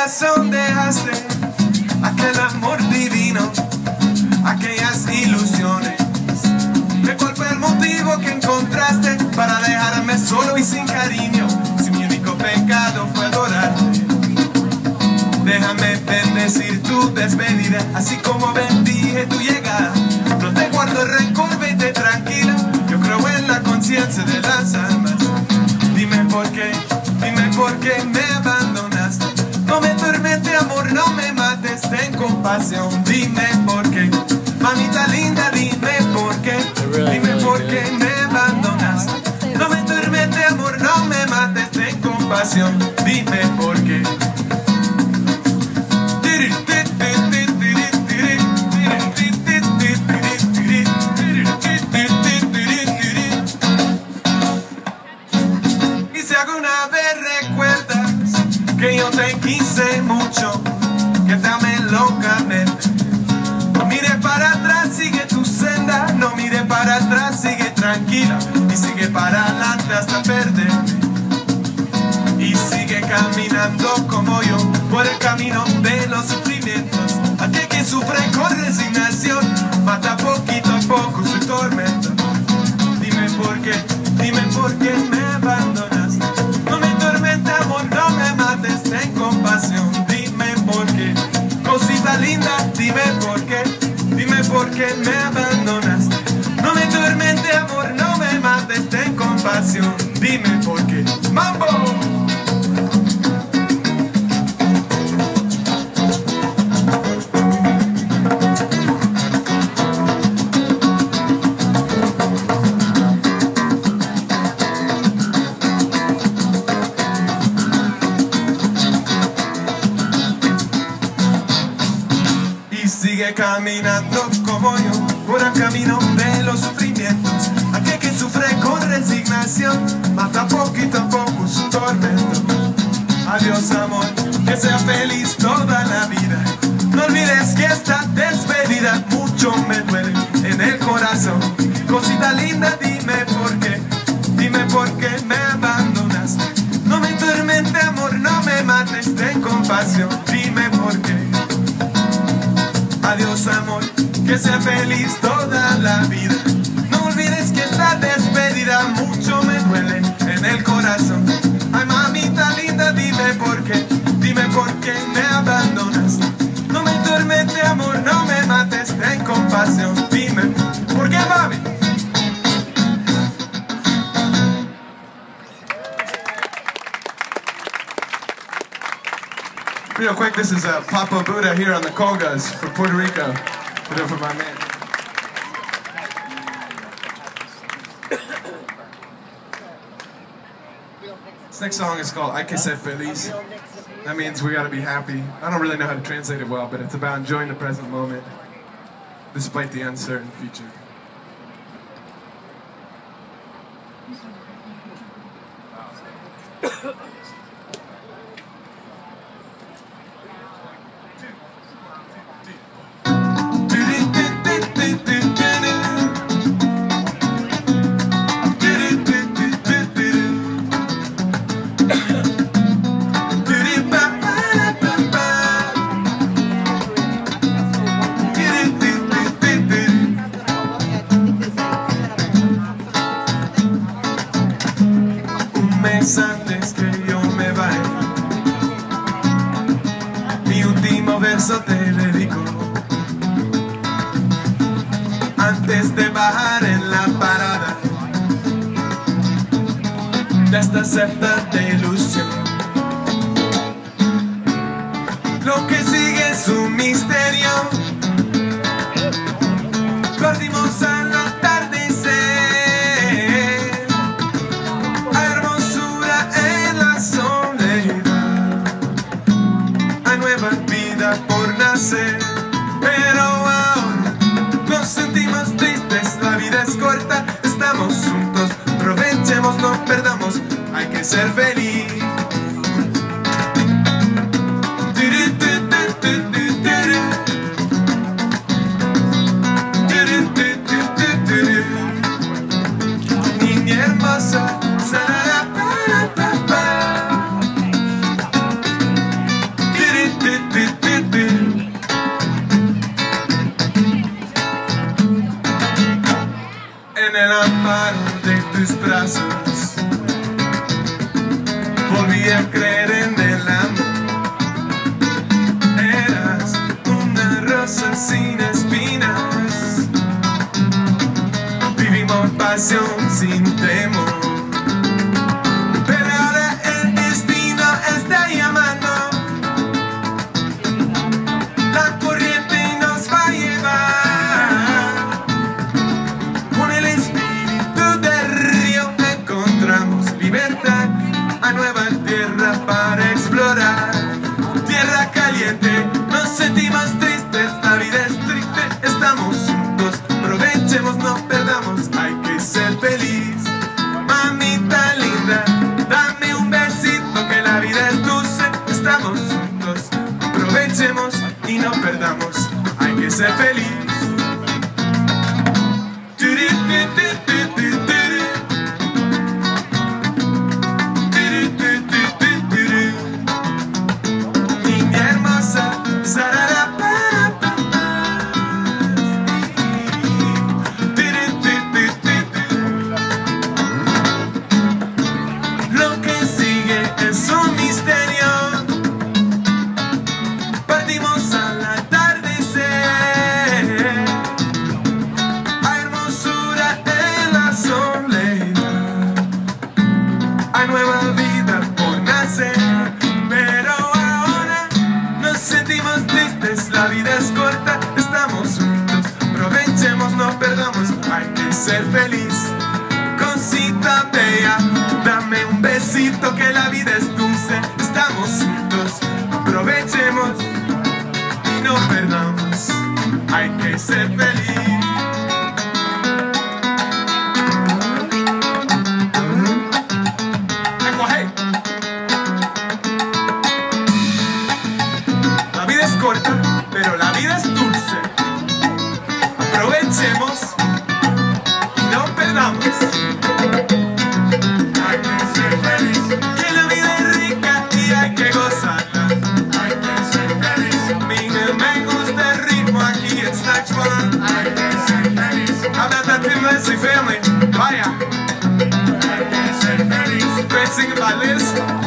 dejaste aquel amor divino, aquellas ilusiones. ¿De cuál fue el motivo que encontraste para dejarme solo y sin cariño? Si mi único pecado fue adorarte. Déjame bendecir tu despedida, así como bendije tu llegada. Ten compasión. Dime por qué me abandonaste. No me tormente, amor, no me mates, ten compasión. Dime por qué, mambo. caminando por el camino de los sufrimientos. Aquel que sufre con resignación mata poquito a poco su tormento. Adiós amor, que sea feliz toda la vida. No olvides que esta despedida mucho me duele en el corazón. Cosita linda, dime por qué, dime por qué me abandonaste. No me tormente amor, no me mates, ten compasión, dime por qué. Adiós amor, que sea feliz toda la vida. No olvides que esta despedida mucho me duele en el corazón. Ay mamita linda, dime por qué, dime por qué me abandonas. No me tormente amor, no me mates, ten compasión. Dime, ¿por qué mami? Real quick, this is uh, Papa Buddha here on the congas from Puerto Rico. We do it for my man. This next song is called I que ser feliz. That means we gotta be happy. I don't really know how to translate it well, but it's about enjoying the present moment despite the uncertain future. Antes que yo me vaya, mi último verso te dedico. Antes de bajar en la parada de esta secta ilusión, lo que sigue es un misterio. ser feliz. Niña hermosa, en el amparo de tus brazos. happiness. ser feliz. Lo que sigue es un misterio. ser feliz. La vida es corta, pero la vida es dulce. next one. I'm at that thin Leslie family. Bye. Great singing by Liz.